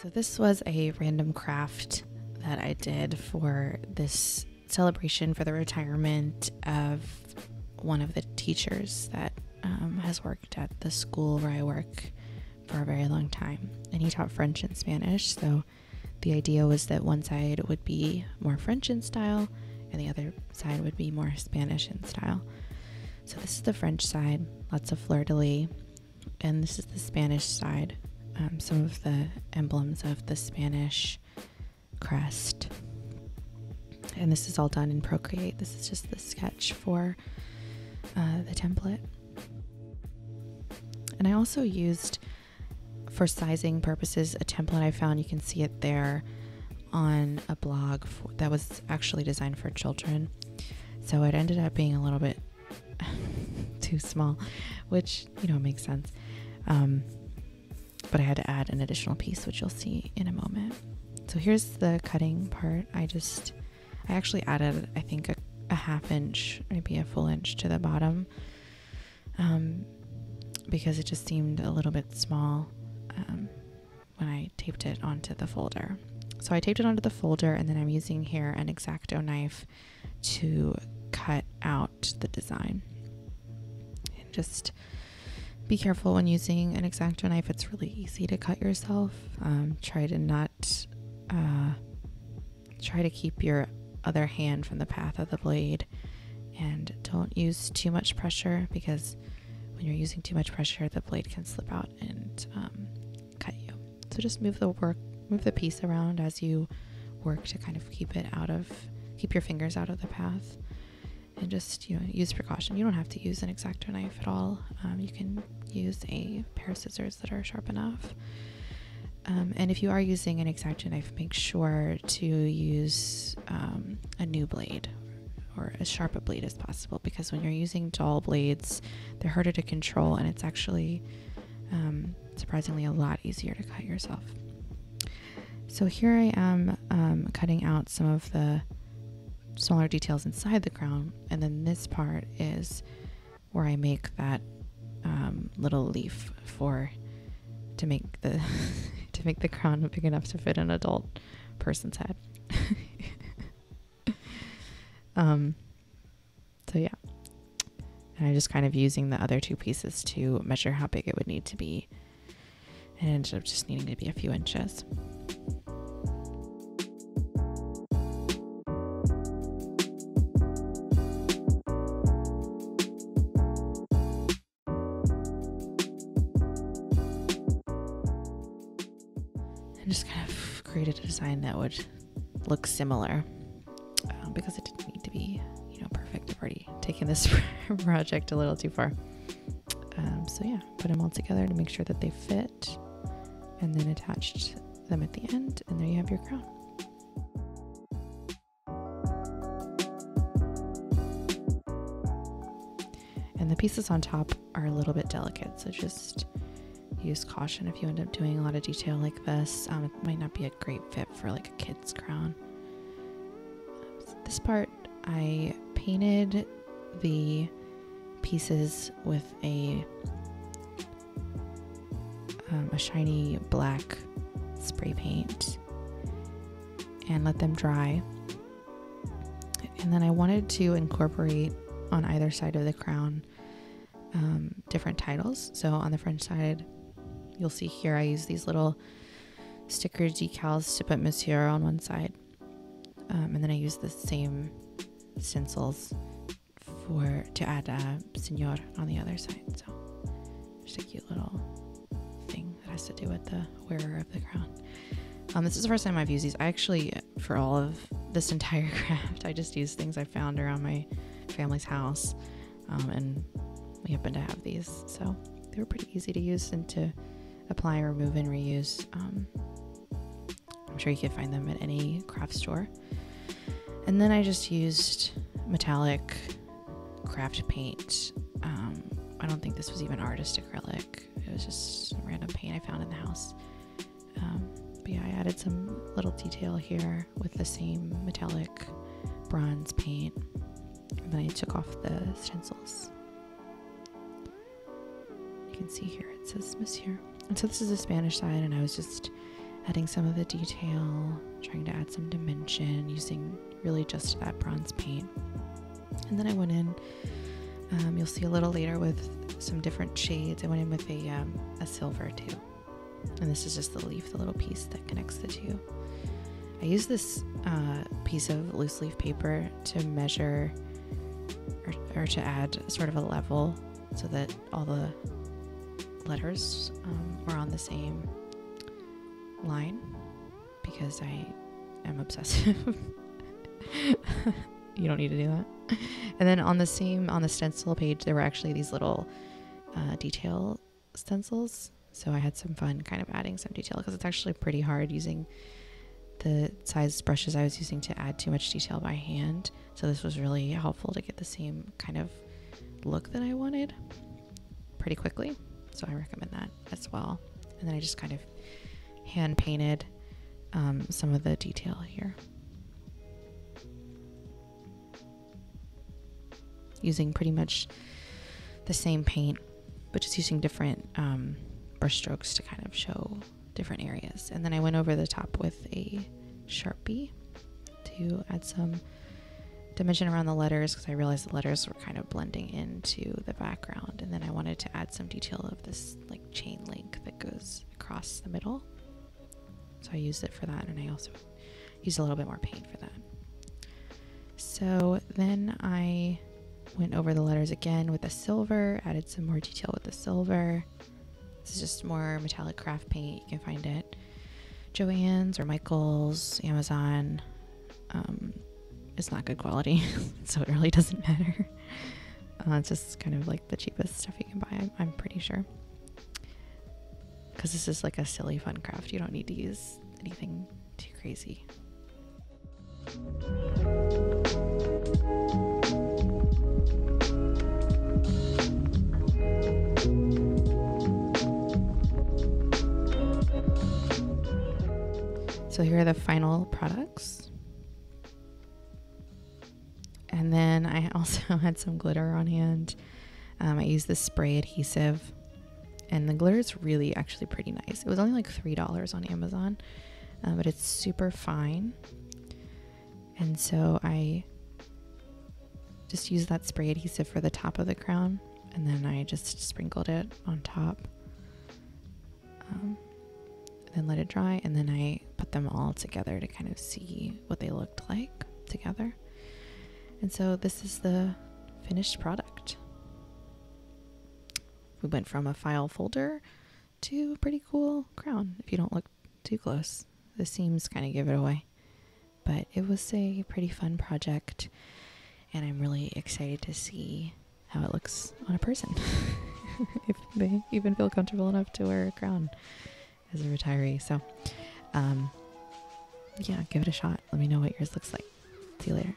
So, this was a random craft that I did for this celebration for the retirement of one of the teachers that um, has worked at the school where I work for a very long time. And he taught French and Spanish. So, the idea was that one side would be more French in style and the other side would be more Spanish in style. So, this is the French side, lots of fleur de lis, and this is the Spanish side um, some of the emblems of the Spanish crest. And this is all done in Procreate. This is just the sketch for uh, the template. And I also used, for sizing purposes, a template I found. You can see it there on a blog for, that was actually designed for children. So it ended up being a little bit too small, which, you know, makes sense. Um, but I had to add an additional piece, which you'll see in a moment. So here's the cutting part. I just, I actually added, I think, a, a half inch, maybe a full inch to the bottom um, because it just seemed a little bit small um, when I taped it onto the folder. So I taped it onto the folder and then I'm using here an X-Acto knife to cut out the design. And just be careful when using an X-Acto knife. It's really easy to cut yourself. Um, try to not, uh, try to keep your other hand from the path of the blade and don't use too much pressure because when you're using too much pressure, the blade can slip out and um, cut you. So just move the work, move the piece around as you work to kind of keep it out of, keep your fingers out of the path and just you know use precaution. You don't have to use an X-Acto knife at all. Um, you can use a pair of scissors that are sharp enough. Um, and if you are using an X-Acto knife, make sure to use um, a new blade or as sharp a blade as possible because when you're using dull blades, they're harder to control and it's actually um, surprisingly a lot easier to cut yourself. So here I am um, cutting out some of the smaller details inside the crown, and then this part is where I make that um, little leaf for to make the to make the crown big enough to fit an adult person's head. um, so yeah, and I'm just kind of using the other two pieces to measure how big it would need to be, and ended up just needing to be a few inches. Design that would look similar um, because it didn't need to be, you know, perfect. I've already taken this project a little too far. Um, so yeah, put them all together to make sure that they fit and then attached them at the end and there you have your crown. And the pieces on top are a little bit delicate, so just use caution if you end up doing a lot of detail like this. Um, it might not be a great fit for like a kid's crown. This part, I painted the pieces with a um, a shiny black spray paint and let them dry. And then I wanted to incorporate on either side of the crown um, different titles. So on the French side, You'll see here I use these little sticker decals to put Monsieur on one side. Um, and then I use the same stencils for to add uh, Senor on the other side. So just a cute little thing that has to do with the wearer of the crown. Um, this is the first time I've used these. I actually, for all of this entire craft, I just used things I found around my family's house. Um, and we happen to have these. So they were pretty easy to use and to apply, remove, and reuse. Um, I'm sure you could find them at any craft store. And then I just used metallic craft paint. Um, I don't think this was even artist acrylic. It was just random paint I found in the house. Um, but yeah, I added some little detail here with the same metallic bronze paint. And then I took off the stencils. You can see here it says Monsieur. And so this is the Spanish side, and I was just adding some of the detail, trying to add some dimension using really just that bronze paint. And then I went in, um, you'll see a little later with some different shades. I went in with a, um, a silver too. And this is just the leaf, the little piece that connects the two. I use this uh, piece of loose leaf paper to measure or, or, to add sort of a level so that all the letters um, were on the same line because I am obsessive. you don't need to do that. And then on the same on the stencil page, there were actually these little uh, detail stencils. So I had some fun kind of adding some detail because it's actually pretty hard using the size brushes I was using to add too much detail by hand. So this was really helpful to get the same kind of look that I wanted pretty quickly. So I recommend that as well. And then I just kind of hand painted um, some of the detail here. Using pretty much the same paint, but just using different um, brush strokes to kind of show different areas. And then I went over the top with a Sharpie to add some dimension around the letters because I realized the letters were kind of blending into the background. And then I wanted to add some detail of this like chain link that goes across the middle. So I used it for that and I also used a little bit more paint for that. So then I went over the letters again with the silver, added some more detail with the silver. This is just more metallic craft paint. You can find it Joann's or Michael's, Amazon. Um, it's not good quality, so it really doesn't matter. Uh, it's just kind of like the cheapest stuff you can buy, I'm, I'm pretty sure. Because this is like a silly fun craft. You don't need to use anything too crazy. So here are the final products. And then I also had some glitter on hand. Um, I used this spray adhesive, and the glitter is really actually pretty nice. It was only like $3 on Amazon, uh, but it's super fine. And so I just used that spray adhesive for the top of the crown, and then I just sprinkled it on top. Um, then let it dry, and then I put them all together to kind of see what they looked like together. And so this is the finished product. We went from a file folder to a pretty cool crown if you don't look too close. The seams kind of give it away. But it was a pretty fun project, and I'm really excited to see how it looks on a person. if they even feel comfortable enough to wear a crown as a retiree. So, um, yeah, give it a shot. Let me know what yours looks like. See you later.